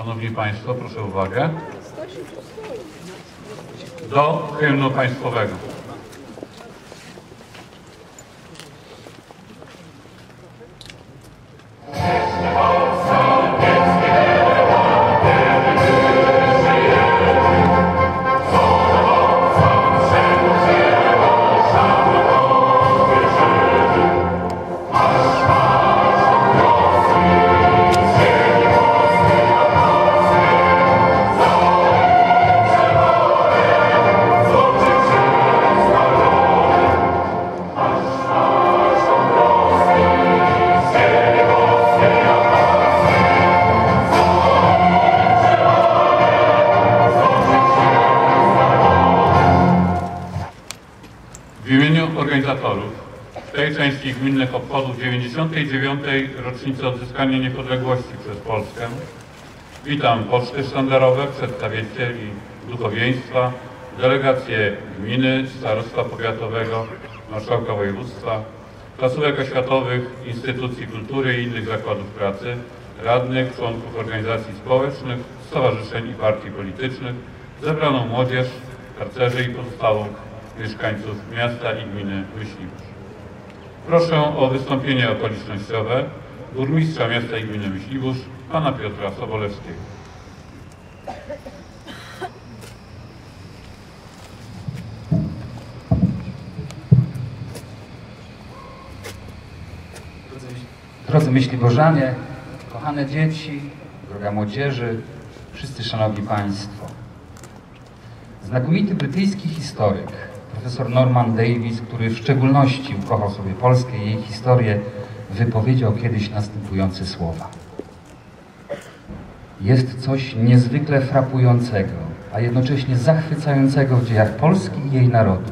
Szanowni Państwo, proszę uwagę. Do hymnu państwowego. Części gminnych obchodów 99. rocznicy odzyskania niepodległości przez Polskę witam poczty sztandarowe, przedstawicieli duchowieństwa, delegacje gminy, starostwa powiatowego, marszałka województwa, placówek oświatowych, instytucji kultury i innych zakładów pracy, radnych, członków organizacji społecznych, stowarzyszeń i partii politycznych, zebraną młodzież, harcerzy i pozostałych mieszkańców miasta i gminy Myśliwicz. Proszę o wystąpienie okolicznościowe burmistrza miasta i gminy Myśliwóż, pana Piotra Sobolewskiego. Drodzy myślibożanie, kochane dzieci, droga młodzieży, wszyscy szanowni państwo. Znakomity brytyjski historyk, profesor Norman Davis, który w szczególności ukochał sobie Polskę i jej historię, wypowiedział kiedyś następujące słowa. Jest coś niezwykle frapującego, a jednocześnie zachwycającego w dziejach Polski i jej narodu.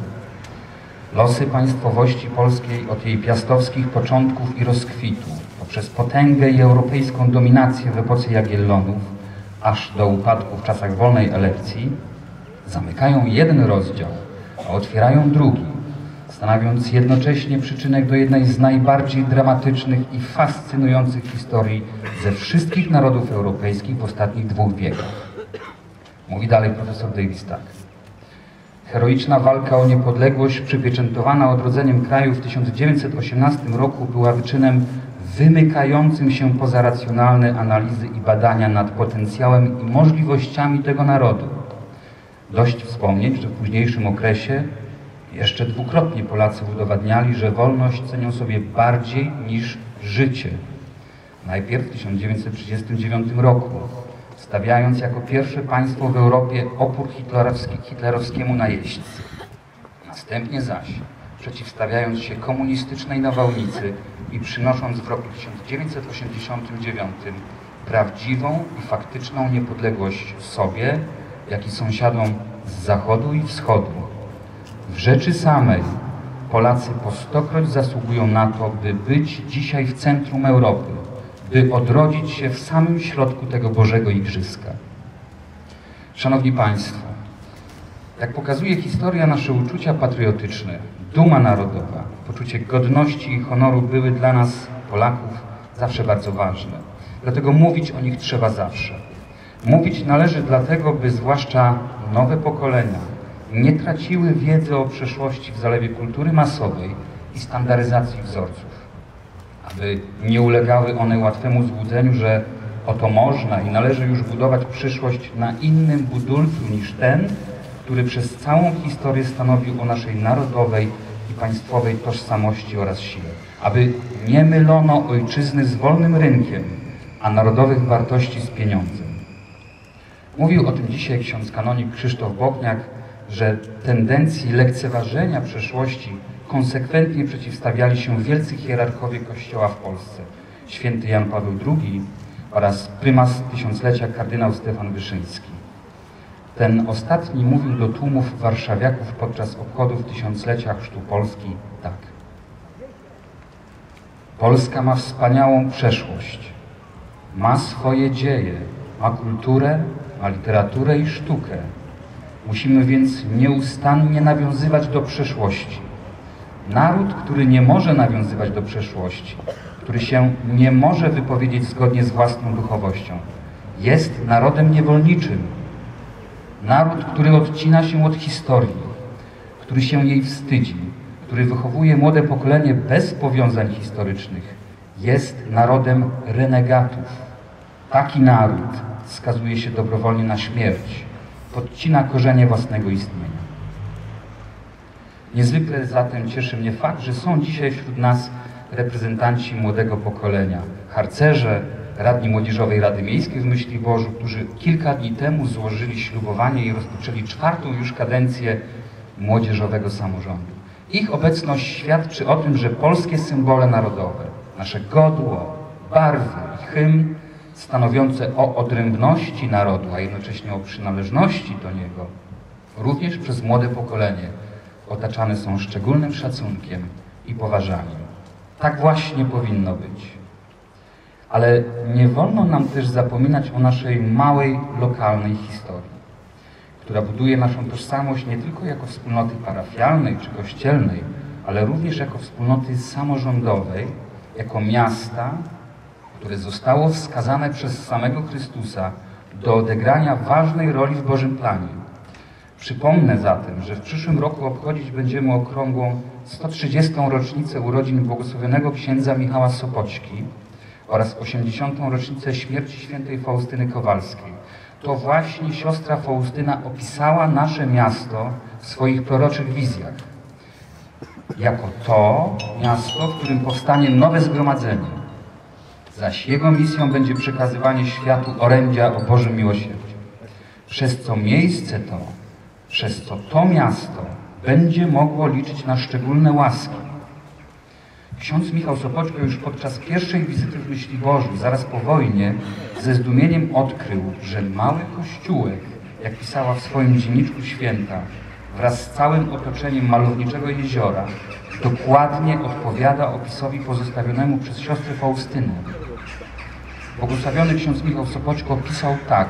Losy państwowości polskiej od jej piastowskich początków i rozkwitu, poprzez potęgę i europejską dominację w epoce Jagiellonów, aż do upadku w czasach wolnej elekcji, zamykają jeden rozdział, a otwierają drugi, stanowiąc jednocześnie przyczynek do jednej z najbardziej dramatycznych i fascynujących historii ze wszystkich narodów europejskich w ostatnich dwóch wiekach. Mówi dalej profesor Davis tak. Heroiczna walka o niepodległość przypieczętowana odrodzeniem kraju w 1918 roku była wyczynem wymykającym się poza racjonalne analizy i badania nad potencjałem i możliwościami tego narodu. Dość wspomnieć, że w późniejszym okresie jeszcze dwukrotnie Polacy udowadniali, że wolność cenią sobie bardziej niż życie. Najpierw w 1939 roku, stawiając jako pierwsze państwo w Europie opór hitlerowski, hitlerowskiemu najeźdźcy. Następnie zaś, przeciwstawiając się komunistycznej nawałnicy i przynosząc w roku 1989 prawdziwą i faktyczną niepodległość sobie, jak i sąsiadom z zachodu i wschodu. W rzeczy samej Polacy po stokroć zasługują na to, by być dzisiaj w centrum Europy, by odrodzić się w samym środku tego Bożego Igrzyska. Szanowni Państwo, jak pokazuje historia, nasze uczucia patriotyczne, duma narodowa, poczucie godności i honoru były dla nas, Polaków, zawsze bardzo ważne. Dlatego mówić o nich trzeba zawsze. Mówić należy dlatego, by zwłaszcza nowe pokolenia nie traciły wiedzy o przeszłości w zalewie kultury masowej i standaryzacji wzorców. Aby nie ulegały one łatwemu złudzeniu, że oto można i należy już budować przyszłość na innym budulcu niż ten, który przez całą historię stanowił o naszej narodowej i państwowej tożsamości oraz sile. Aby nie mylono ojczyzny z wolnym rynkiem, a narodowych wartości z pieniądzem. Mówił o tym dzisiaj ksiądz kanonik Krzysztof Bokniak, że tendencji lekceważenia przeszłości konsekwentnie przeciwstawiali się wielcy hierarchowie Kościoła w Polsce, święty Jan Paweł II oraz prymas tysiąclecia kardynał Stefan Wyszyński. Ten ostatni mówił do tłumów warszawiaków podczas obchodów tysiąclecia chrztu Polski tak. Polska ma wspaniałą przeszłość, ma swoje dzieje, ma kulturę, ma literaturę i sztukę. Musimy więc nieustannie nawiązywać do przeszłości. Naród, który nie może nawiązywać do przeszłości, który się nie może wypowiedzieć zgodnie z własną duchowością, Jest narodem niewolniczym. Naród, który odcina się od historii, który się jej wstydzi, który wychowuje młode pokolenie bez powiązań historycznych, jest narodem renegatów. Taki naród skazuje się dobrowolnie na śmierć, podcina korzenie własnego istnienia. Niezwykle zatem cieszy mnie fakt, że są dzisiaj wśród nas reprezentanci młodego pokolenia, harcerze, radni Młodzieżowej Rady Miejskiej w Myśliborzu, którzy kilka dni temu złożyli ślubowanie i rozpoczęli czwartą już kadencję młodzieżowego samorządu. Ich obecność świadczy o tym, że polskie symbole narodowe, nasze godło, barwy i hymn stanowiące o odrębności narodu, a jednocześnie o przynależności do niego, również przez młode pokolenie otaczane są szczególnym szacunkiem i poważaniem. Tak właśnie powinno być. Ale nie wolno nam też zapominać o naszej małej, lokalnej historii, która buduje naszą tożsamość nie tylko jako wspólnoty parafialnej czy kościelnej, ale również jako wspólnoty samorządowej, jako miasta, które zostało wskazane przez samego Chrystusa do odegrania ważnej roli w Bożym planie. Przypomnę zatem, że w przyszłym roku obchodzić będziemy okrągłą 130. rocznicę urodzin błogosławionego księdza Michała Sopoćki oraz 80. rocznicę śmierci świętej Faustyny Kowalskiej. To właśnie siostra Faustyna opisała nasze miasto w swoich proroczych wizjach. Jako to miasto, w którym powstanie nowe zgromadzenie, zaś jego misją będzie przekazywanie światu orędzia o Bożym miłosierdziu. Przez co miejsce to, przez co to miasto będzie mogło liczyć na szczególne łaski. Ksiądz Michał Sopoczko już podczas pierwszej wizyty w Myśliborzu, zaraz po wojnie, ze zdumieniem odkrył, że mały kościółek, jak pisała w swoim dzienniczku święta, wraz z całym otoczeniem malowniczego jeziora, dokładnie odpowiada opisowi pozostawionemu przez siostrę Faustynę. Błogosławiony ksiądz Michał Sopoczko pisał tak.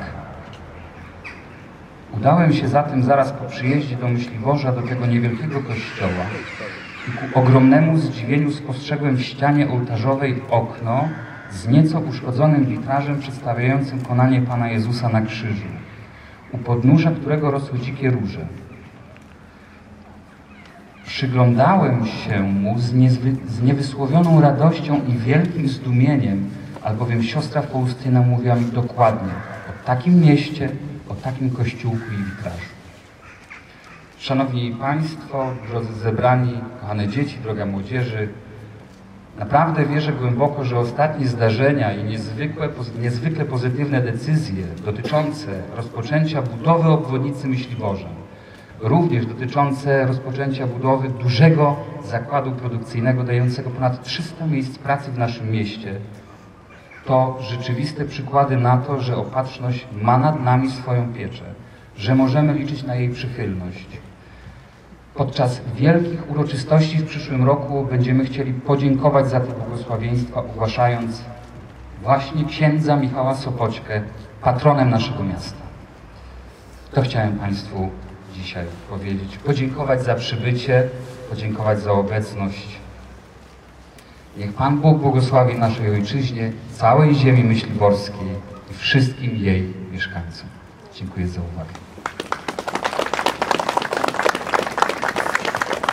Udałem się zatem zaraz po przyjeździe do Myśliborza do tego niewielkiego kościoła i ku ogromnemu zdziwieniu spostrzegłem w ścianie ołtarzowej okno z nieco uszkodzonym witrażem przedstawiającym konanie Pana Jezusa na krzyżu, u podnóża którego rosły dzikie róże. Przyglądałem się mu z, z niewysłowioną radością i wielkim zdumieniem, albowiem siostra Faustyna mówiła mi dokładnie o takim mieście, o takim kościółku i witrażu. Szanowni Państwo, drodzy zebrani, kochane dzieci, droga młodzieży, naprawdę wierzę głęboko, że ostatnie zdarzenia i niezwykłe, niezwykle pozytywne decyzje dotyczące rozpoczęcia budowy obwodnicy Myśliborza, również dotyczące rozpoczęcia budowy dużego zakładu produkcyjnego dającego ponad 300 miejsc pracy w naszym mieście, to rzeczywiste przykłady na to, że opatrzność ma nad nami swoją pieczę, że możemy liczyć na jej przychylność. Podczas wielkich uroczystości w przyszłym roku będziemy chcieli podziękować za te błogosławieństwa, ogłaszając właśnie księdza Michała Sopoćkę patronem naszego miasta. To chciałem Państwu dzisiaj powiedzieć. Podziękować za przybycie, podziękować za obecność. Niech Pan Bóg błogosławi naszej ojczyźnie, całej ziemi myśliborskiej i wszystkim jej mieszkańcom. Dziękuję za uwagę.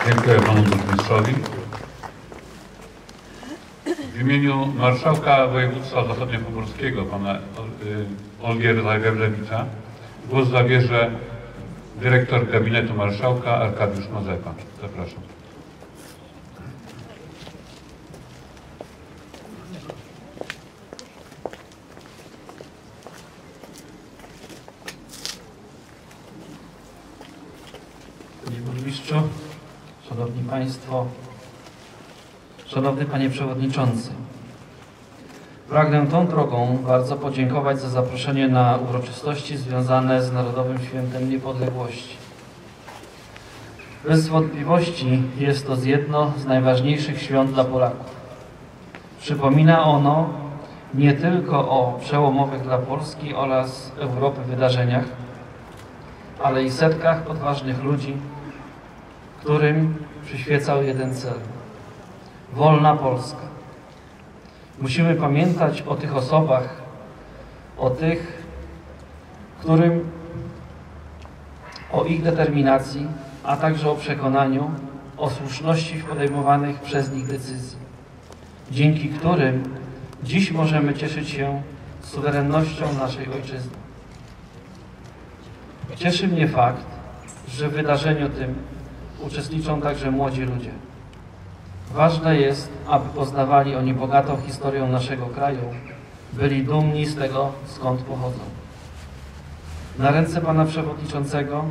Dziękuję panu burmistrzowi. W imieniu marszałka województwa zachodniopomorskiego, pana y, Olgierda Gawlewicza, głos zabierze dyrektor gabinetu marszałka Arkadiusz Mazepa. Zapraszam. Panie Burmistrzu, Szanowni Państwo, Szanowny Panie Przewodniczący. Pragnę tą drogą bardzo podziękować za zaproszenie na uroczystości związane z Narodowym Świętem Niepodległości. Bez wątpliwości jest to jedno z najważniejszych świąt dla Polaków. Przypomina ono nie tylko o przełomowych dla Polski oraz Europy wydarzeniach, ale i setkach odważnych ludzi, którym przyświecał jeden cel wolna Polska. Musimy pamiętać o tych osobach, o tych, którym o ich determinacji, a także o przekonaniu o słuszności podejmowanych przez nich decyzji, dzięki którym dziś możemy cieszyć się suwerennością naszej ojczyzny. Cieszy mnie fakt, że w wydarzeniu tym uczestniczą także młodzi ludzie. Ważne jest, aby poznawali oni bogatą historię naszego kraju, byli dumni z tego, skąd pochodzą. Na ręce Pana Przewodniczącego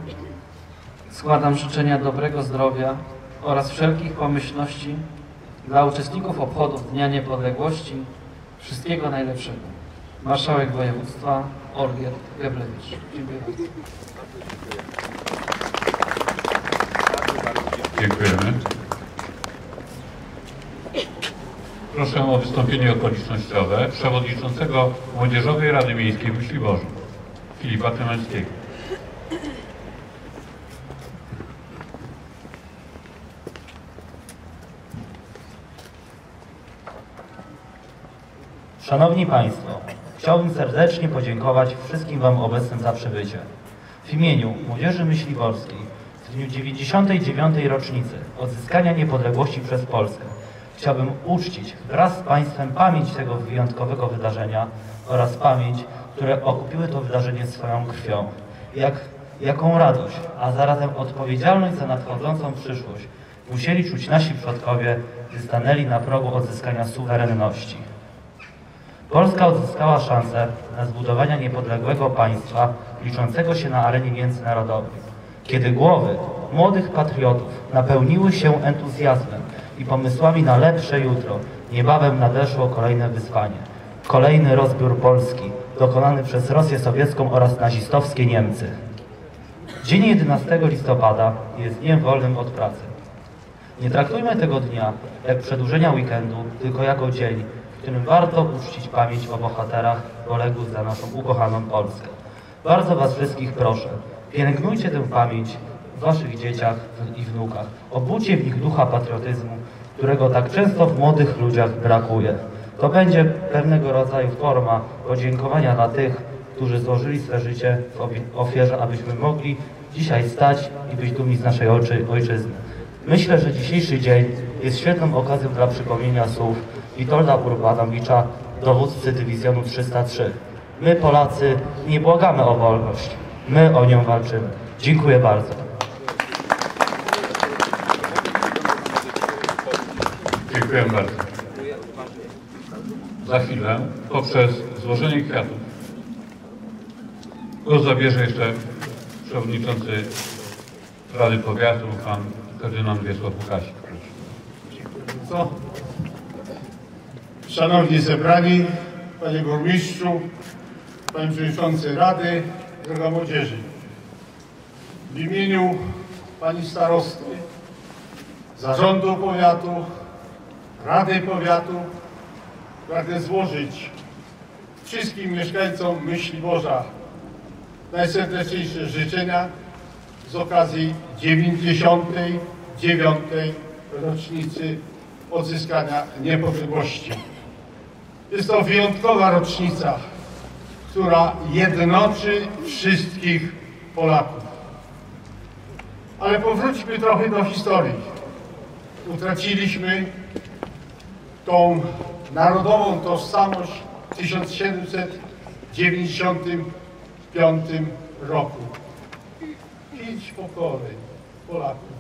składam życzenia dobrego zdrowia oraz wszelkich pomyślności dla uczestników obchodów Dnia Niepodległości. Wszystkiego najlepszego. Marszałek Województwa Olgierd Geblewicz. Dziękuję bardzo. Dziękujemy. Proszę o wystąpienie okolicznościowe przewodniczącego Młodzieżowej Rady Miejskiej w Myśliborzu, Filipa Tymańskiego. Szanowni Państwo, chciałbym serdecznie podziękować wszystkim Wam obecnym za przybycie. W imieniu Młodzieży Myśliborskiej dniu 99. rocznicy odzyskania niepodległości przez Polskę chciałbym uczcić wraz z Państwem pamięć tego wyjątkowego wydarzenia oraz pamięć, które okupiły to wydarzenie swoją krwią. Jak, jaką radość, a zarazem odpowiedzialność za nadchodzącą przyszłość musieli czuć nasi przodkowie, gdy stanęli na progu odzyskania suwerenności. Polska odzyskała szansę na zbudowanie niepodległego państwa liczącego się na arenie międzynarodowej. Kiedy głowy młodych patriotów napełniły się entuzjazmem i pomysłami na lepsze jutro, niebawem nadeszło kolejne wyzwanie. Kolejny rozbiór Polski, dokonany przez Rosję sowiecką oraz nazistowskie Niemcy. Dzień 11 listopada jest dniem wolnym od pracy. Nie traktujmy tego dnia jak przedłużenia weekendu, tylko jako dzień, w którym warto uczcić pamięć o bohaterach poległych za naszą ukochaną Polskę. Bardzo Was wszystkich proszę, pielęgnujcie tę pamięć w Waszych dzieciach i wnukach. Obudźcie w nich ducha patriotyzmu, którego tak często w młodych ludziach brakuje. To będzie pewnego rodzaju forma podziękowania dla tych, którzy złożyli swe życie w ofierze, abyśmy mogli dzisiaj stać i być dumni z naszej ojczy, ojczyzny. Myślę, że dzisiejszy dzień jest świetną okazją dla przypomnienia słów Witolda Urbanowicza, dowódcy Dywizjonu 303. My, Polacy, nie błagamy o wolność. My o nią walczymy. Dziękuję bardzo. Dziękuję bardzo. Za chwilę, poprzez złożenie kwiatów, głos zabierze jeszcze przewodniczący Rady Powiatu, pan kardynał Wiesław Łukasik. Co? Szanowni zebrani, panie burmistrzu, panie przewodniczący Rady, droga młodzieży. W imieniu pani starosty, zarządu powiatu, Rady Powiatu pragnę złożyć wszystkim mieszkańcom Myśliborza najserdeczniejsze życzenia z okazji 99. rocznicy odzyskania niepodległości. Jest to wyjątkowa rocznica, która jednoczy wszystkich Polaków. Ale powróćmy trochę do historii. Utraciliśmy tą narodową tożsamość w 1795 roku. Pięć pokoleń Polaków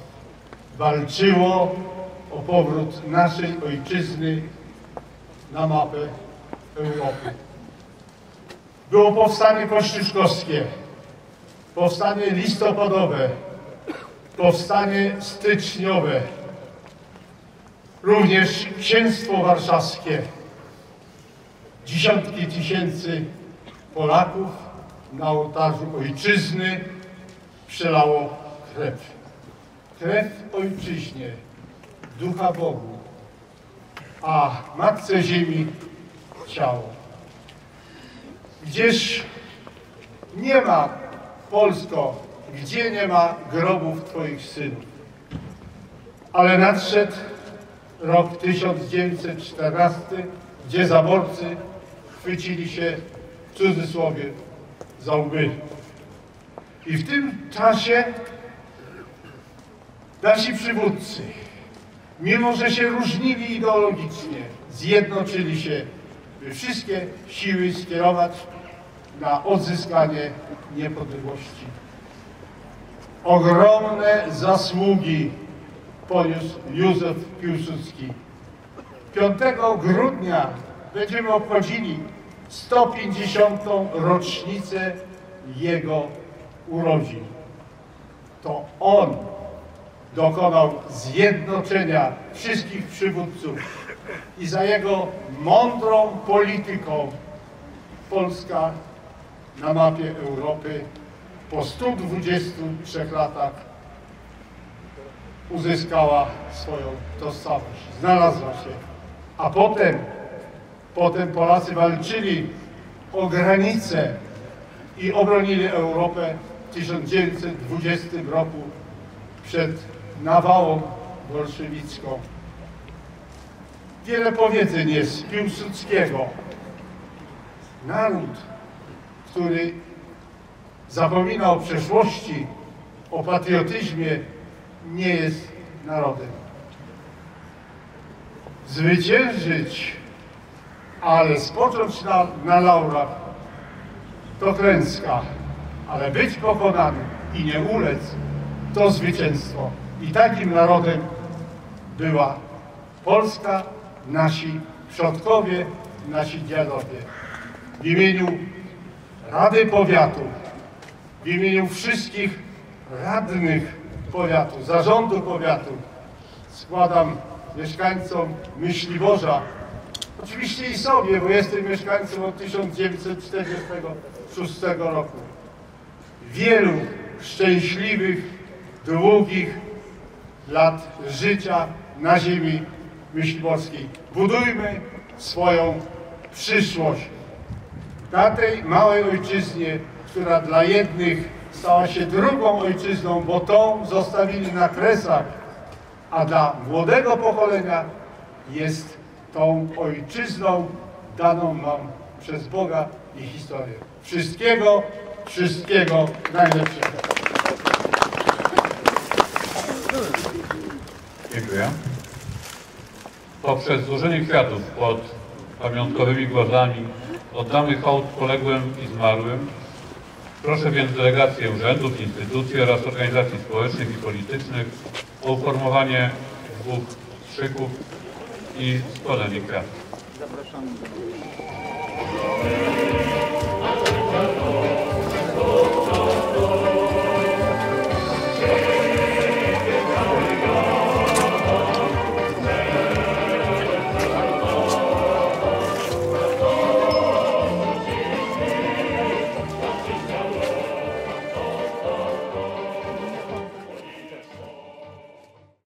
walczyło o powrót naszej ojczyzny na mapę Europy. Było powstanie kościuszkowskie, powstanie listopadowe, powstanie styczniowe, również księstwo warszawskie. Dziesiątki tysięcy Polaków na ołtarzu ojczyzny przelało krew. Krew ojczyźnie, ducha Bogu, a Matce Ziemi ciało. Gdzież nie ma, Polsko, gdzie nie ma grobów Twoich synów. Ale nadszedł rok 1914, gdzie zaborcy chwycili się w cudzysłowie za łby. I w tym czasie nasi przywódcy, mimo że się różnili ideologicznie, zjednoczyli się, by wszystkie siły skierować na odzyskanie niepodległości. Ogromne zasługi poniósł Józef Piłsudski. 5 grudnia będziemy obchodzili 150. rocznicę jego urodzin. To on dokonał zjednoczenia wszystkich przywódców i za jego mądrą polityką Polska na mapie Europy po 123 latach uzyskała swoją tożsamość, znalazła się. A potem, potem Polacy walczyli o granice i obronili Europę w 1920 roku przed nawałą bolszewicką. Wiele powiedzeń jest Piłsudskiego. Naród, który zapomina o przeszłości, o patriotyzmie, nie jest narodem. Zwyciężyć, ale spocząć na, na laurach to klęska, ale być pokonanym i nie ulec to zwycięstwo. I takim narodem była Polska, nasi przodkowie, nasi dziadowie. W imieniu Rady Powiatu, w imieniu wszystkich radnych powiatu, zarządu powiatu składam mieszkańcom Myśliworza, oczywiście i sobie, bo jestem mieszkańcem od 1946 roku. Wielu szczęśliwych, długich lat życia na ziemi myśliwskiej. Budujmy swoją przyszłość. Na tej małej ojczyźnie, która dla jednych stała się drugą ojczyzną, bo tą zostawili na kresach, a dla młodego pokolenia jest tą ojczyzną daną nam przez Boga i historię. Wszystkiego, wszystkiego najlepszego. Dziękuję. Poprzez złożenie kwiatów pod pamiątkowymi głazami oddamy hołd poległym i zmarłym. Proszę więc delegacje urzędów, instytucji oraz organizacji społecznych i politycznych o uformowanie dwóch strzyków i składanie kwiatów. Zapraszamy.